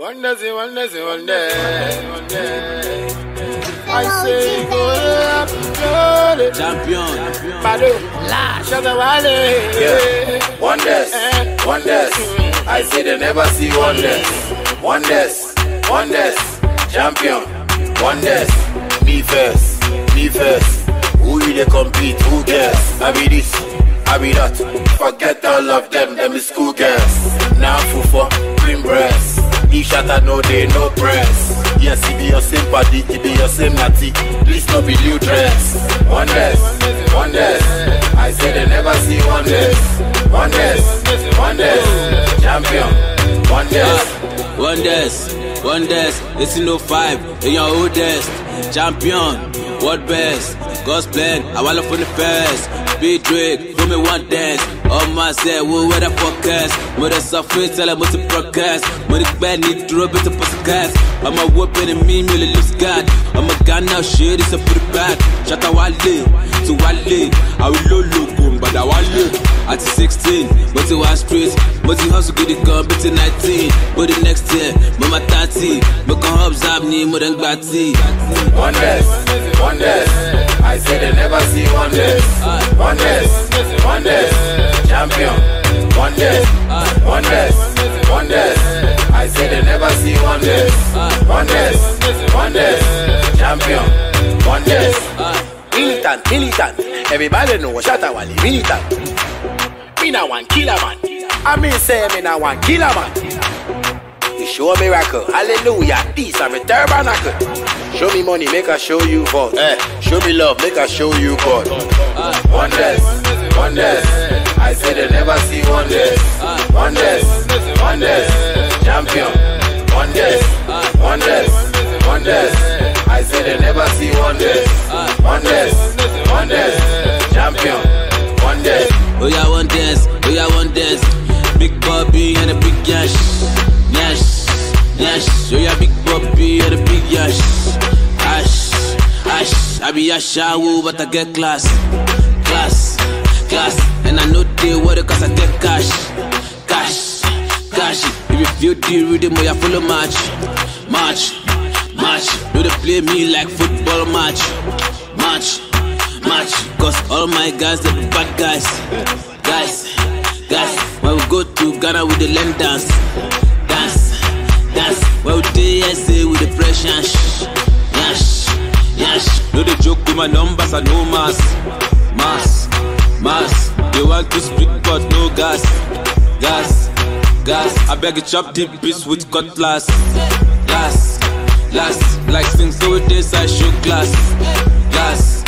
One day, one day, one day, one day. I say go up, go Champion. Bado, la, Shatta Wale. Yeah. Wonders, wonders. I say they never see wonders. Wonders, wonders. Champion, wonders. Me first, me first. Who you they compete? Who cares? I be this, I be that. Forget all of them, them is school girls. If Shatta no day, no press. Yes, it be your same party, it be your same natty. Please no be new dress. Wonders, wonders. I say they never see wonders. Wonders, wonders. Champion, wonders. Ah, wonders, wonders, it's in 05, in your oldest. Champion, world best. God's plan, I want from the first. Big Drake, for me one dance. All my say, we wear the focus. Mother suffer, tell them what to broadcast. Money bad, need to rub it to podcast. I'm a whooping and me, me, lose God. I'm a gun now, shit, it's a put it back. Shatta Wale, to Wale. I will look, but I Wale. At 16, but to our streets. But you hustle, it gun, but to 19. But the next year, mama 30. Make a hubs up, need more than Batty. Wonders, wonders. I say they never see wonders. Wonders, wonders. Champion, wonders, wonders, wonders. I say they never see wonders. Wonders, wonders. Champion, wonders. Militant, militant. Everybody know Shatta Wale militant. Me na one killer man. I mean say me na one killer man. You show a miracle, hallelujah. This a me tabernacle. Show me money, make I show you God. Eh, show me love, make I show you God. Wonders, wonders. I say they never see wonders. Wonders, wonders. Champion, wonders, wonders, wonders. I say they never see wonders. Wonders, wonders. Champion, wonders. Oh yeah, wonders, oh yeah, wonders. Big Bobby and a big yash. Yash, yash. Oh yeah, big Bobby and a big yash. Ash, ash. I be yashawu, but I get class. Class, class. And I know they worry cause I get cash. Cash, cash. If you feel the rhythm, oh yeah, follow match. Match, match Do they play me like football match? Match, match. Cause all my guys, they bad guys. Guys, guys. When we go to Ghana with the land dance. Dance, dance. When we do SA with the fresh yash. Yash. No, they joke with my numbers, know mass. Mass, mass. They want to speak, but no gas. Gas, gas. I beg you chop deep piece with cutlass. Glass, glass. Like things so with this, I show glass. Glass,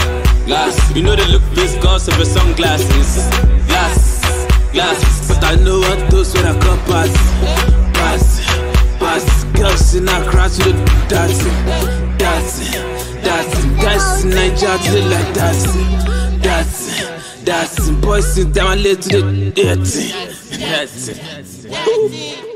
glass. You know they look this cause of your sunglasses. Glass, glass. But I know what those when I come past, Pass, pass. Girls in our crowd to the dancing, dancing, dancing. Guys in Nigeria to the like dancing, dancing, dancing. Boys in Tamale to the dancing, dancing.